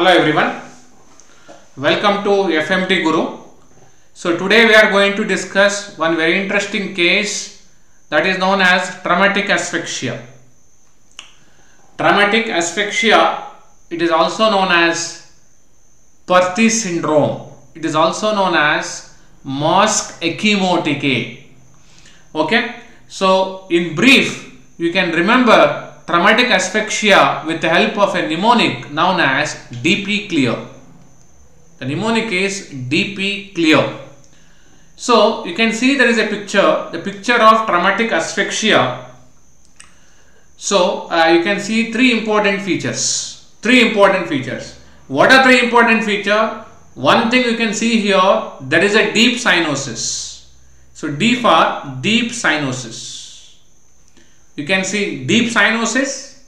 Hello everyone, welcome to FMT Guru. So today we are going to discuss one very interesting case that is known as traumatic asphyxia. Traumatic asphyxia, it is also known as Perthes syndrome. It is also known as Mosque ecchymotique. Okay, so in brief, you can remember traumatic asphyxia with the help of a mnemonic known as DP clear. The mnemonic is DP clear. So you can see there is a picture, the picture of traumatic asphyxia. So uh, you can see three important features. Three important features. What are three important feature? One thing you can see here, there is a deep cyanosis. So D for deep cyanosis. You can see deep cyanosis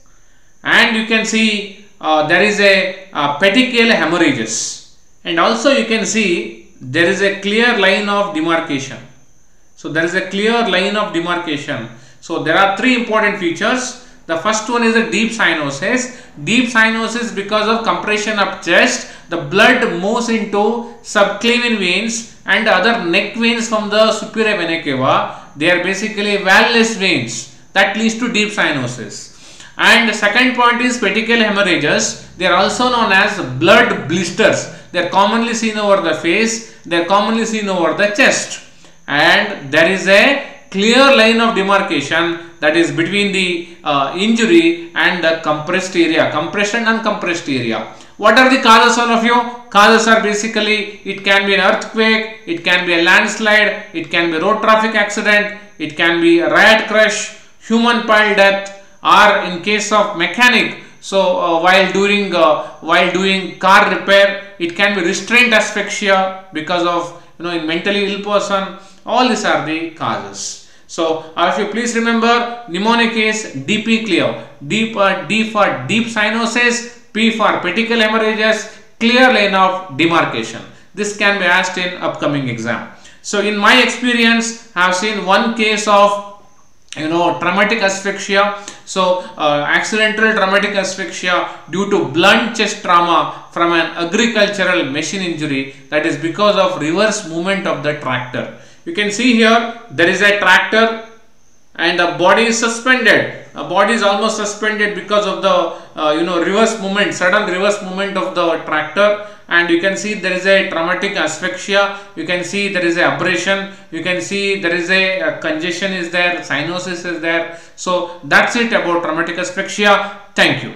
and you can see uh, there is a uh, petechial hemorrhages and also you can see there is a clear line of demarcation. So there is a clear line of demarcation. So there are three important features. The first one is a deep cyanosis. Deep cyanosis because of compression of chest, the blood moves into subclavian veins and other neck veins from the superior vena cava. They are basically valveless veins that leads to deep cyanosis. And the second point is petechial hemorrhages. They are also known as blood blisters. They are commonly seen over the face. They are commonly seen over the chest. And there is a clear line of demarcation that is between the uh, injury and the compressed area, compression and compressed area. What are the causes all of you? Causes are basically it can be an earthquake, it can be a landslide, it can be road traffic accident, it can be a riot crash, human pile death or in case of mechanic. So uh, while doing uh, while doing car repair it can be restraint asphyxia because of you know in mentally ill person all these are the causes. So uh, if you please remember mnemonic is dp clear. Deep uh, d for deep cyanosis p for petechial hemorrhages clear line of demarcation. This can be asked in upcoming exam. So in my experience i have seen one case of you know traumatic asphyxia. So uh, accidental traumatic asphyxia due to blunt chest trauma from an agricultural machine injury that is because of reverse movement of the tractor. You can see here there is a tractor and the body is suspended. The body is almost suspended because of the uh, you know reverse movement sudden reverse movement of the tractor. And you can see there is a traumatic asphyxia. You can see there is a abrasion. You can see there is a, a congestion is there. Cyanosis is there. So that's it about traumatic asphyxia. Thank you